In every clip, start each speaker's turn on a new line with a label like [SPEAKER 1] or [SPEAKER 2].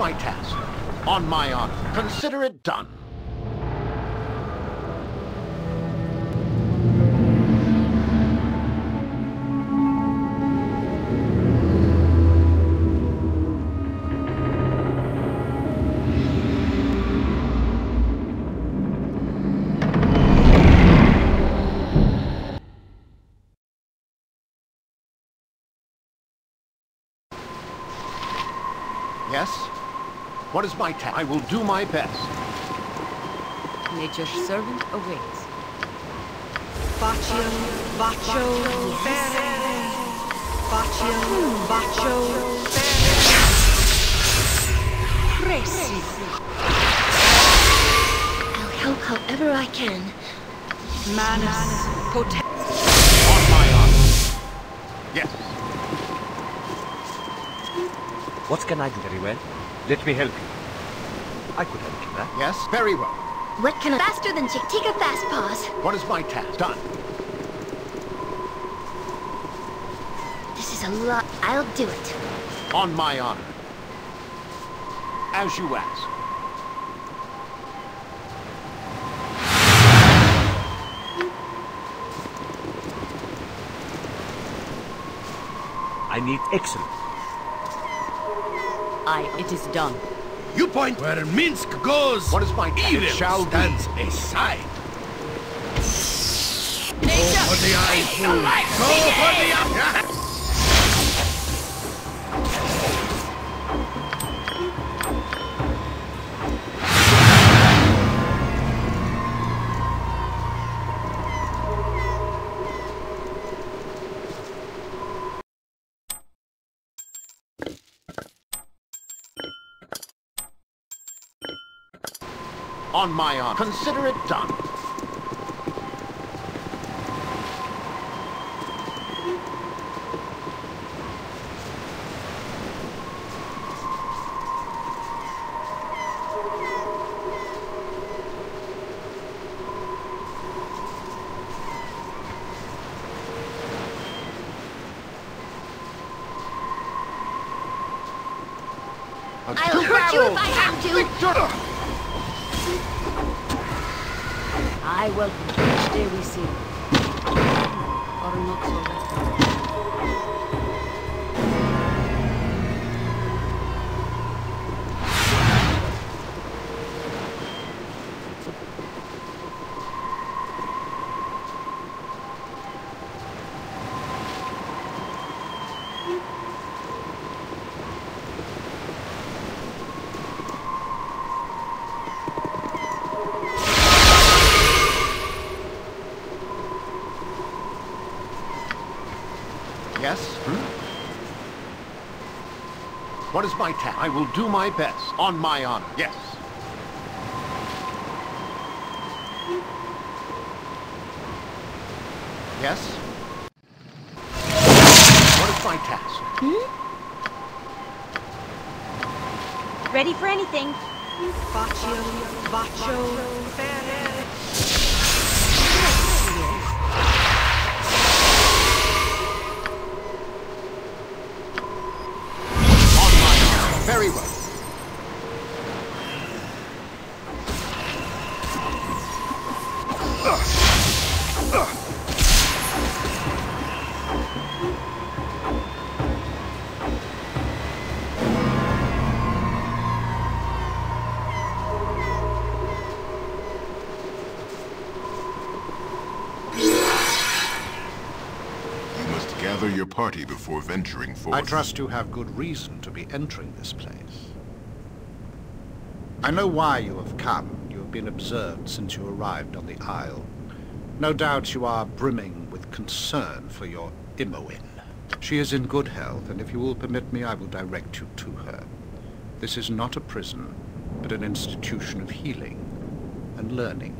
[SPEAKER 1] my task? On my honor. Consider it done. What is my task? I will do my best.
[SPEAKER 2] Nature's servant awaits.
[SPEAKER 3] Baccio, Baccio, Baccio, Baccio,
[SPEAKER 2] Presi.
[SPEAKER 4] I'll help however I can.
[SPEAKER 3] Manus, Potent.
[SPEAKER 1] On my honor. Yes.
[SPEAKER 5] What can I do very well? Let me help you. I could help you, huh?
[SPEAKER 1] Yes? Very well.
[SPEAKER 4] What can I... Faster than Chick. Take a fast pause.
[SPEAKER 1] What is my task? Done.
[SPEAKER 4] This is a lot. I'll do it.
[SPEAKER 1] On my honor. As you ask.
[SPEAKER 5] I need excellence.
[SPEAKER 2] Aye, it is done.
[SPEAKER 6] You point where Minsc goes.
[SPEAKER 1] What is my task?
[SPEAKER 6] Evil
[SPEAKER 1] It shall be.
[SPEAKER 6] stands aside.
[SPEAKER 2] Nature!
[SPEAKER 6] For the eye. Go for the eye.
[SPEAKER 1] On my honor. Consider it done. What is my task? I will do my best. On my honor. Yes. Yes? What is my task? Hmm?
[SPEAKER 7] Ready for anything.
[SPEAKER 3] Baccio, Baccio,
[SPEAKER 1] On
[SPEAKER 8] your party before venturing forth.
[SPEAKER 9] I trust you have good reason to be entering this place. I know why you have come. You have been observed since you arrived on the Isle. No doubt you are brimming with concern for your Imoen. She is in good health, and if you will permit me, I will direct you to her. This is not a prison, but an institution of healing and learning.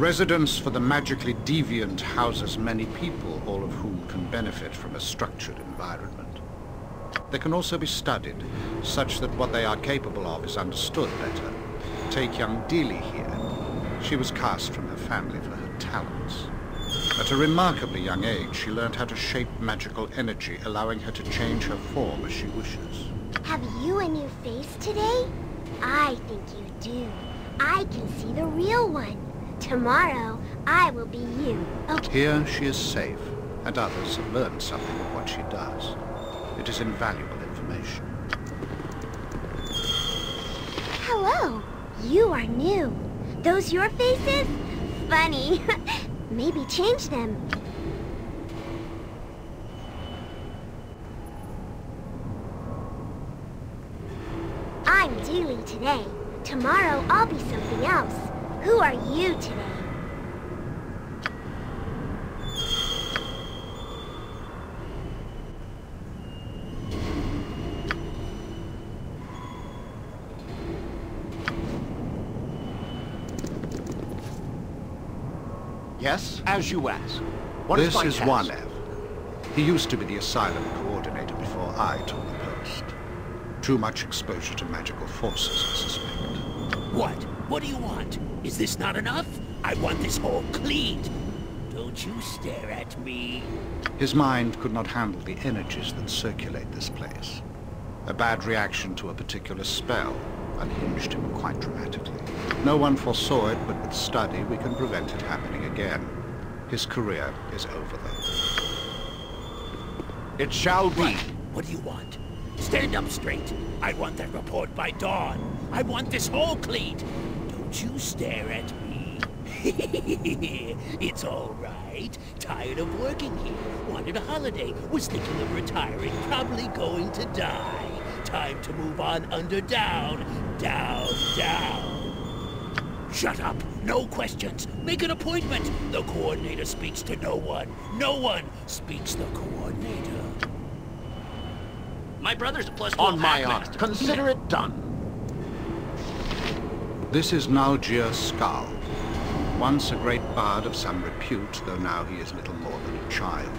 [SPEAKER 9] Residence for the magically deviant houses many people, all of whom can benefit from a structured environment. They can also be studied, such that what they are capable of is understood better. Take young Dealey here. She was cast from her family for her talents. At a remarkably young age, she learned how to shape magical energy, allowing her to change her form as she wishes.
[SPEAKER 10] Have you a new face today? I think you do. I can see the real one. Tomorrow, I will be you. Okay.
[SPEAKER 9] Here she is safe, and others have learned something of what she does. It is invaluable information.
[SPEAKER 10] Hello. You are new. Those your faces? Funny. Maybe change them. I'm Dealey today. Tomorrow I'll be something else. Who are you today?
[SPEAKER 1] Yes, as you ask. What is
[SPEAKER 9] this
[SPEAKER 1] my
[SPEAKER 9] is
[SPEAKER 1] task?
[SPEAKER 9] Wanev. He used to be the asylum coordinator before I took the post. Too much exposure to magical forces, I suspect.
[SPEAKER 11] What? What do you want? Is this not enough? I want this hole cleaned. Don't you stare at me.
[SPEAKER 9] His mind could not handle the energies that circulate this place. A bad reaction to a particular spell unhinged him quite dramatically. No one foresaw it, but with study we can prevent it happening again. His career is over, though.
[SPEAKER 1] It shall be.
[SPEAKER 11] What do you want? Stand up straight. I want that report by dawn. I want this hole cleaned. Don't you stare at me. it's all right. Tired of working here. Wanted a holiday. Was thinking of retiring. Probably going to die. Time to move on under down. Down, down. Shut up. No questions. Make an appointment. The coordinator speaks to no one. No one speaks the coordinator. My brother's a plus
[SPEAKER 1] On my honor. Consider it done.
[SPEAKER 9] This is Nalgir Skal. Once a great bard of some repute, though now he is little more than a child.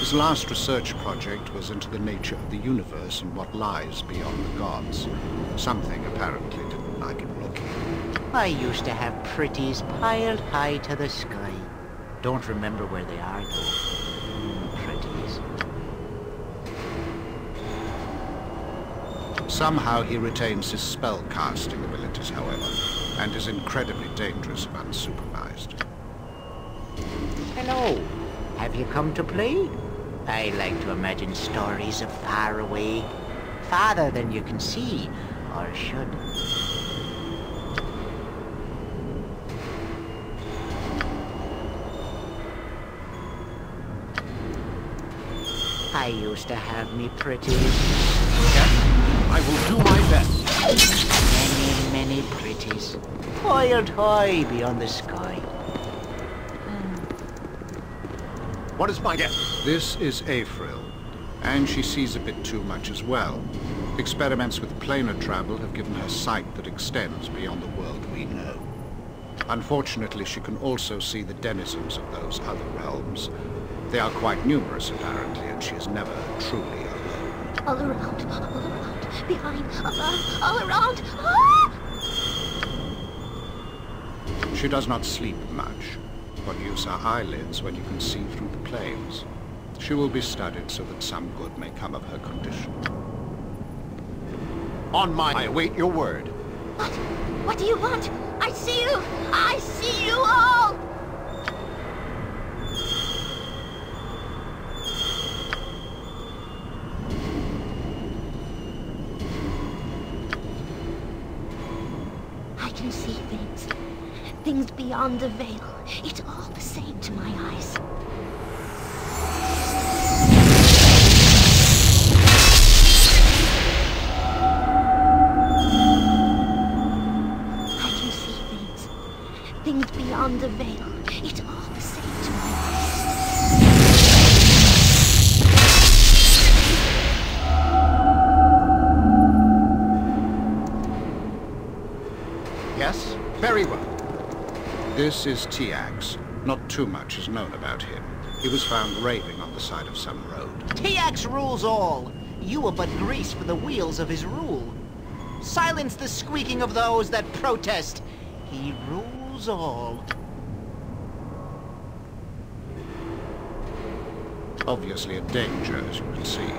[SPEAKER 9] His last research project was into the nature of the universe and what lies beyond the gods. Something apparently didn't like him looking.
[SPEAKER 12] I used to have pretties piled high to the sky. Don't remember where they are, though. Pretties.
[SPEAKER 9] Somehow he retains his spell-casting abilities, however, and is incredibly dangerous if unsupervised.
[SPEAKER 12] Hello. Have you come to play? I like to imagine stories of far away. Farther than you can see, or should. I used to have me pretties.
[SPEAKER 1] I will do my best.
[SPEAKER 12] Many, many pretties. Piled high beyond the sky.
[SPEAKER 1] What is my guess?
[SPEAKER 9] This is April, and she sees a bit too much as well. Experiments with planar travel have given her sight that extends beyond the world we know. Unfortunately, she can also see the denizens of those other realms. They are quite numerous, apparently, and she is never truly alone.
[SPEAKER 10] All around, all around, behind, above, all around. Ah!
[SPEAKER 9] She does not sleep much, but use her eyelids when you can see through the planes. She will be studied so that some good may come of her condition.
[SPEAKER 1] On my... I await your word.
[SPEAKER 10] What? What do you want? I see you! I see you all! I can see things. Beyond the veil. It's all the same to my eyes. I can see things. Things beyond the veil. It's all the same
[SPEAKER 9] This is Tiax. Not too much is known about him. He was found raving on the side of some road.
[SPEAKER 12] Tiax rules all. You are but grease for the wheels of his rule. Silence the squeaking of those that protest. He rules all.
[SPEAKER 9] Obviously a danger, as you can see.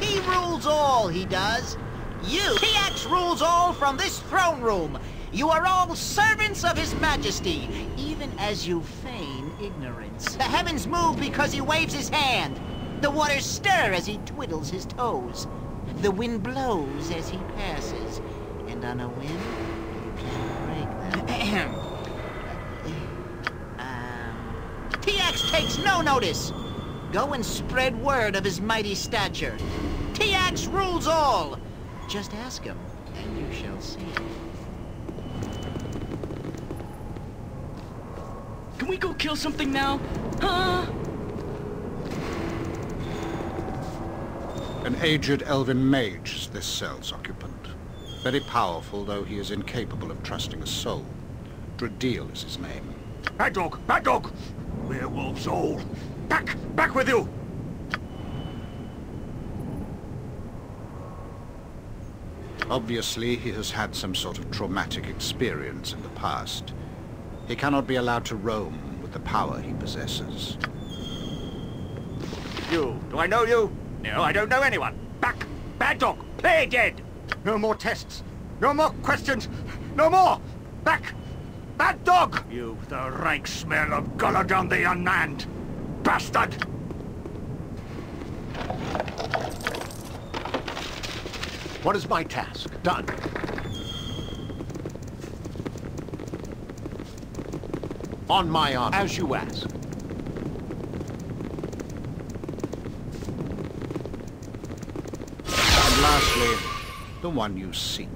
[SPEAKER 12] He rules all, he does. You, Tiax rules all from this throne room. You are all servants of his majesty, even as you feign ignorance. The heavens move because he waves his hand. The waters stir as he twiddles his toes. The wind blows as he passes. And on a whim, you can break them. um, Tiax takes no notice. Go and spread word of his mighty stature. Tiax rules all. Just ask him, and you shall see.
[SPEAKER 13] Can we go kill something now? Huh?
[SPEAKER 9] An aged elven mage is this cell's occupant. Very powerful, though he is incapable of trusting a soul. Dradeel is his name.
[SPEAKER 1] Bad dog! Bad dog! Werewolf soul! Back! Back with you!
[SPEAKER 9] Obviously, he has had some sort of traumatic experience in the past. He cannot be allowed to roam with the power he possesses.
[SPEAKER 1] You! Do I know you? No, I don't know anyone. Back! Bad dog! Play dead! No more tests! No more questions! No more! Back! Bad dog! You, the rank smell of Goladon the Unmanned! Bastard! What is my task? Done. On my honor. As you ask.
[SPEAKER 9] And lastly, the one you seek.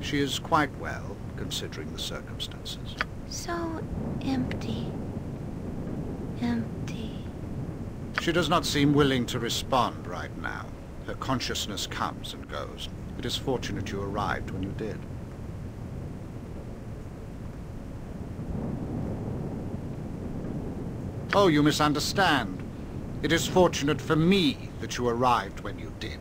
[SPEAKER 9] She is quite well, considering the circumstances.
[SPEAKER 10] So empty. Empty.
[SPEAKER 9] She does not seem willing to respond right now. Her consciousness comes and goes. It is fortunate you arrived when you did. Oh, you misunderstand. It is fortunate for me that you arrived when you did.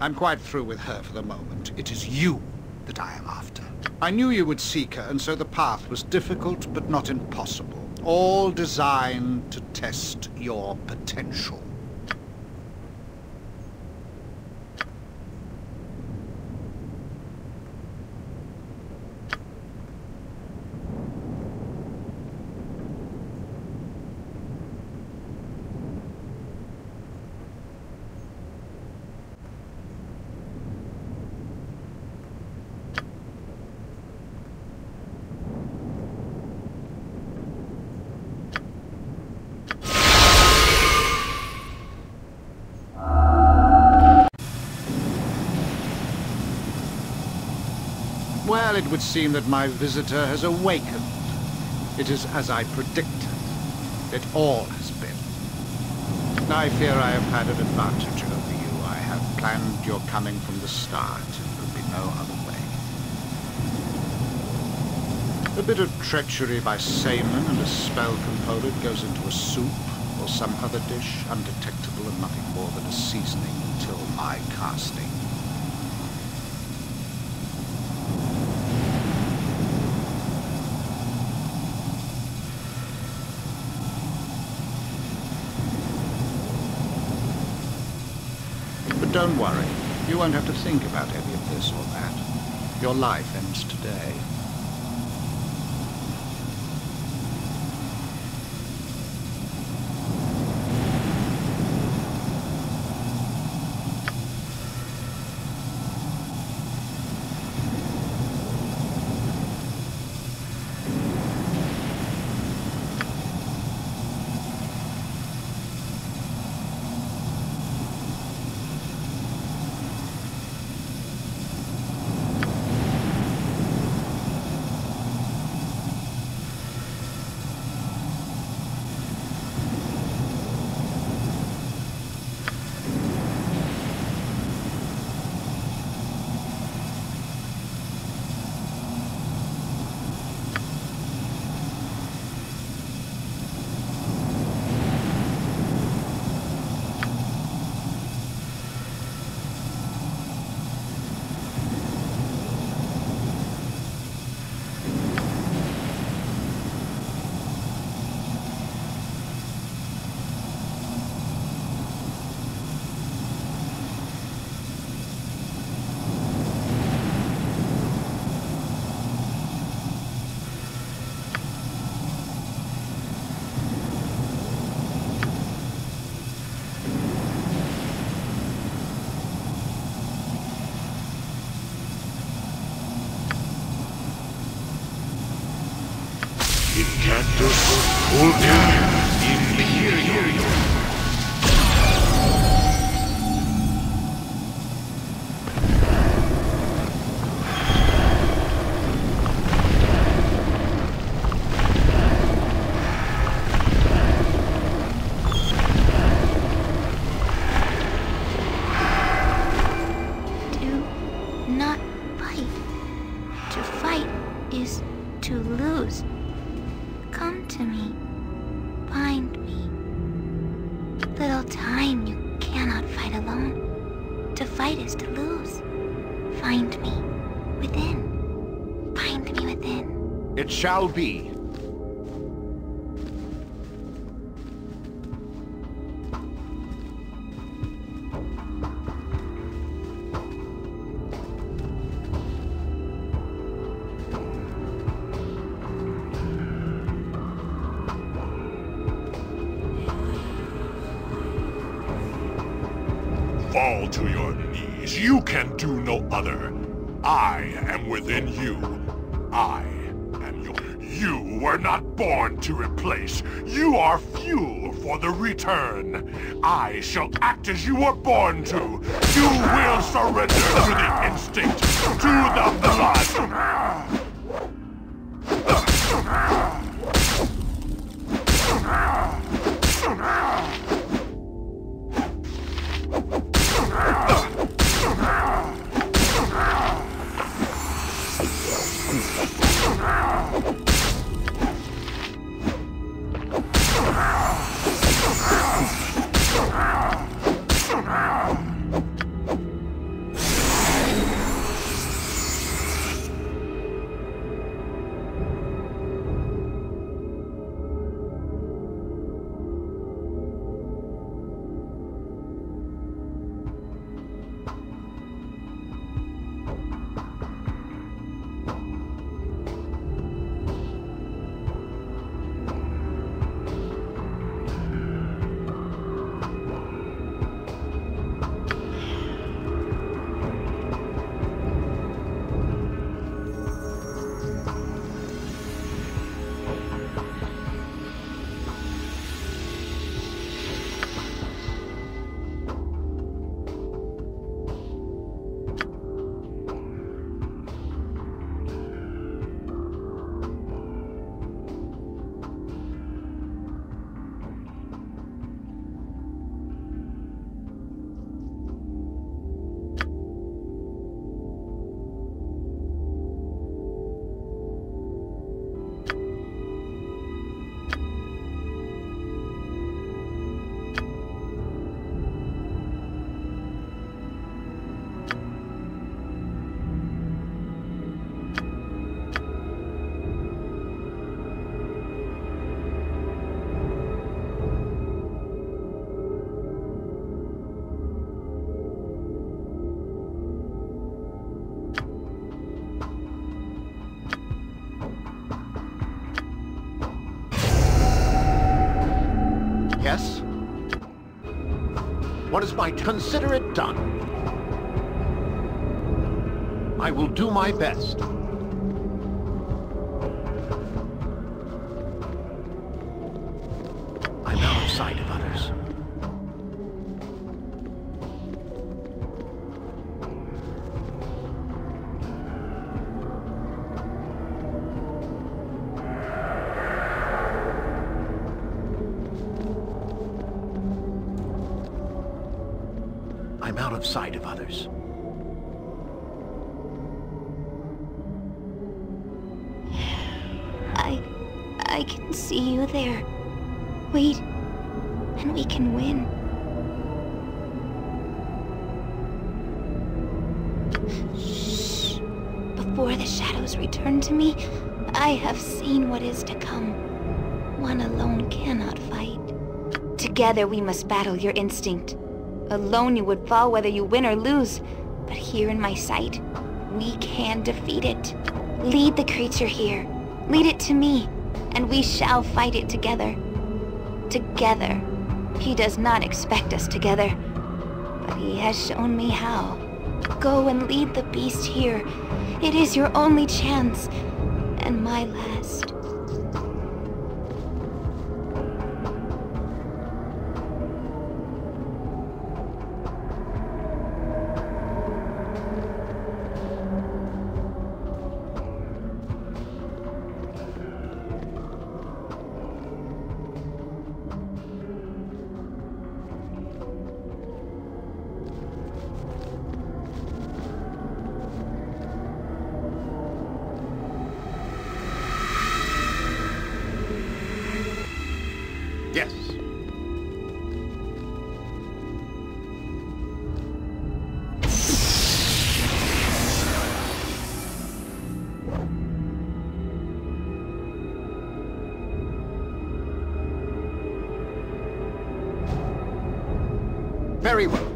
[SPEAKER 9] I'm quite through with her for the moment. It is you that I am after. I knew you would seek her, and so the path was difficult but not impossible. All designed to test your potential. Well, it would seem that my visitor has awakened. It is as I predicted. It all has been. I fear I have had an advantage over you. I have planned your coming from the start. It could be no other way. A bit of treachery by Saemon and a spell component goes into a soup or some other dish, undetectable and nothing more than a seasoning until my casting. But don't worry. You won't have to think about any of this or that. Your life ends today.
[SPEAKER 1] Justus shall be.
[SPEAKER 14] Fall to your knees. You can do no other. I am within you. I were not born to replace. You are fuel for the return. I shall act as you were born to. You will surrender to the instinct, to the blood.
[SPEAKER 1] What is my... Consider it done. I will do my best. Of sight of others.
[SPEAKER 10] I... I can see you there. Wait, and we can win. Shh. Before the shadows return to me, I have seen what is to come. One alone cannot fight. Together we must battle your instinct. Alone you would fall whether you win or lose. But here in my sight, we can defeat it. Lead the creature here. Lead it to me, and we shall fight it together. Together. He does not expect us together, but he has shown me how. Go and lead the beast here. It is your only chance, and my last.
[SPEAKER 9] Very well.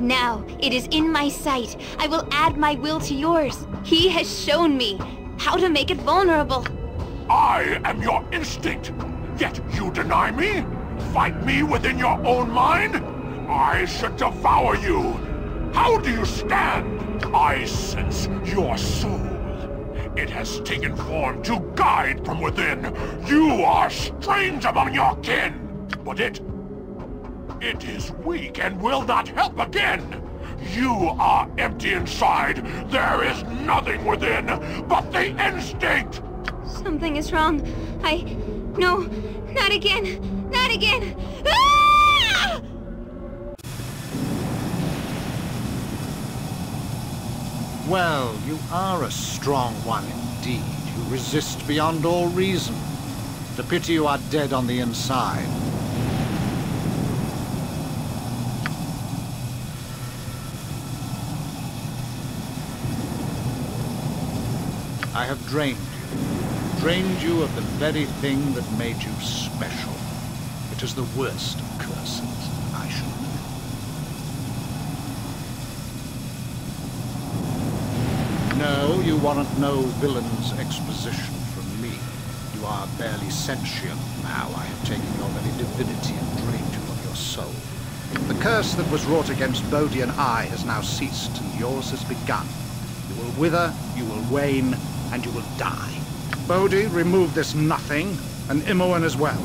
[SPEAKER 10] Now, it is in my sight. I will add my will to yours. He has shown me how to make it vulnerable.
[SPEAKER 14] I am your instinct, yet you deny me? Fight me within your own mind? I should devour you. How do you stand? I sense your soul. It has taken form to guide from within. You are strange among your kin, but it... It is weak and will not help again. You are empty inside. There is nothing within but the instinct.
[SPEAKER 10] Something is wrong. I... No, not again. Not again. Ah!
[SPEAKER 9] Well, you are a strong one indeed. You resist beyond all reason. The pity you are dead on the inside. I have drained you. Drained you of the very thing that made you special. It is the worst of curses, I should admit. No, you warrant no villain's exposition from me. You are barely sentient now. I have taken your very divinity and drained you of your soul. The curse that was wrought against Bodhi and I has now ceased, and yours has begun. You will wither, you will wane, and you will die. Bodhi, remove this nothing, and Imoen as well.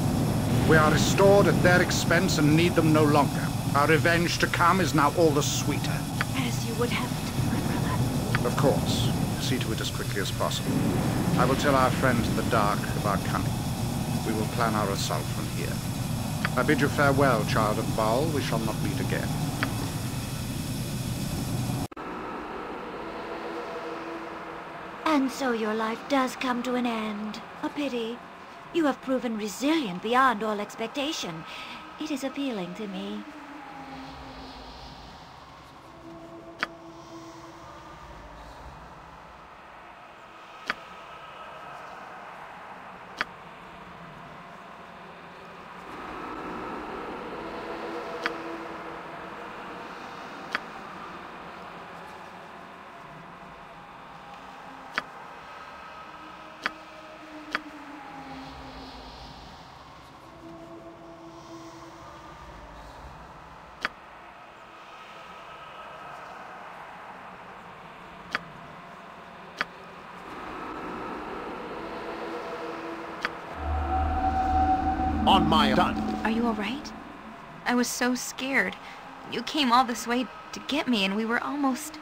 [SPEAKER 9] We are restored at their expense and need them no longer. Our revenge to come is now all the sweeter.
[SPEAKER 10] As you would have.
[SPEAKER 9] Of course. See to it as quickly as possible. I will tell our friends in the dark of our coming. We will plan our assault from here. I bid you farewell, child of Baal. We shall not meet again.
[SPEAKER 10] And so your life does come to an end. A pity. You have proven resilient beyond all expectation. It is appealing to me.
[SPEAKER 1] On my done.
[SPEAKER 15] Are you alright? I was so scared. You came all this way to get me and we were almost...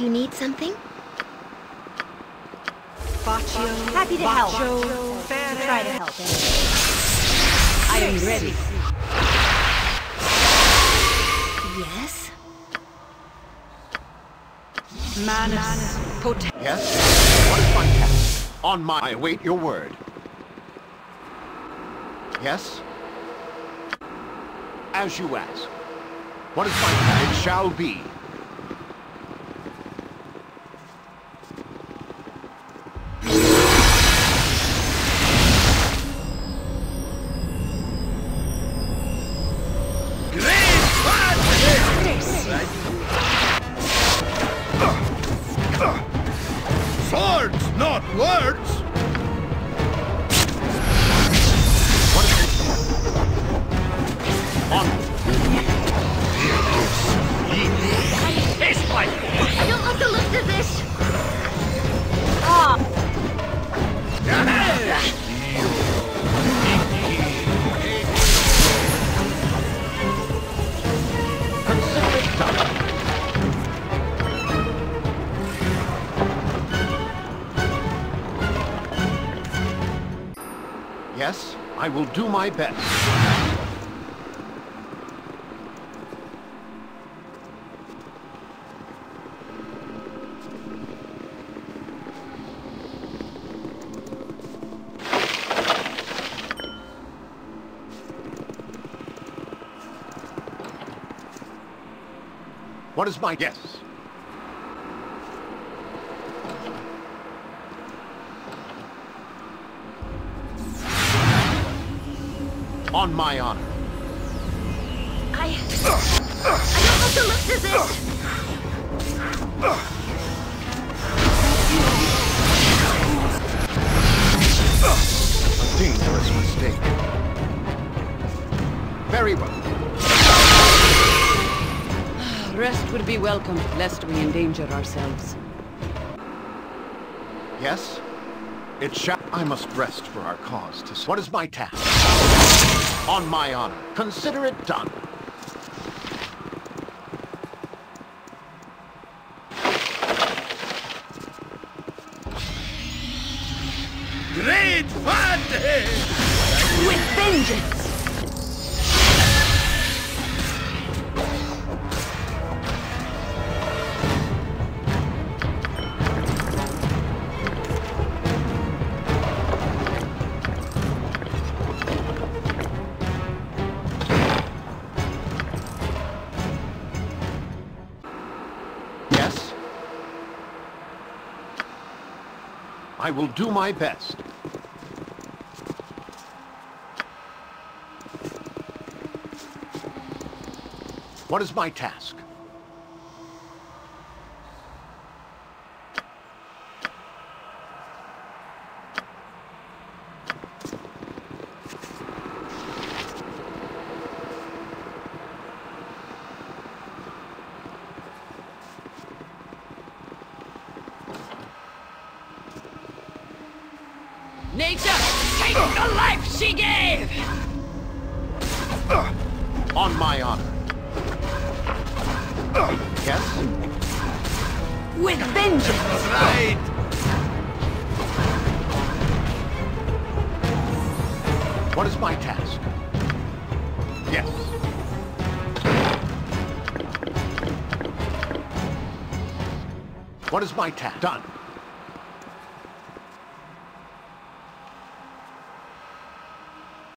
[SPEAKER 10] you need something?
[SPEAKER 16] Baccio.
[SPEAKER 7] Happy to help.
[SPEAKER 16] Baccio.
[SPEAKER 7] Try to help.
[SPEAKER 2] I am ready.
[SPEAKER 10] Yes?
[SPEAKER 16] Manus. Potent.
[SPEAKER 1] Yes? What is my task? On my... I await your word. Yes? As you ask. What is my task? It shall be. Will do my best. What is my guess? My honor.
[SPEAKER 10] I... I don't like the look of this!
[SPEAKER 1] A dangerous mistake. Very well.
[SPEAKER 2] Ah, rest would be welcome, lest we endanger ourselves.
[SPEAKER 1] Yes? It shall... I must rest for our cause. To... What is my task? On my honor. Consider it done. I will do my best. What is my task? What is my task? Done.